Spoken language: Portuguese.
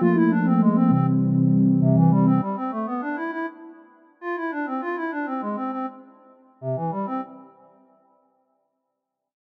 Música